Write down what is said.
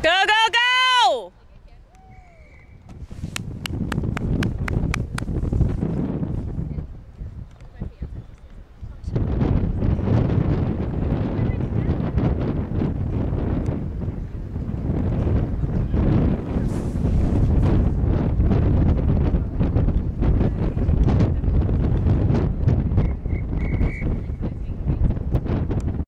Go, go!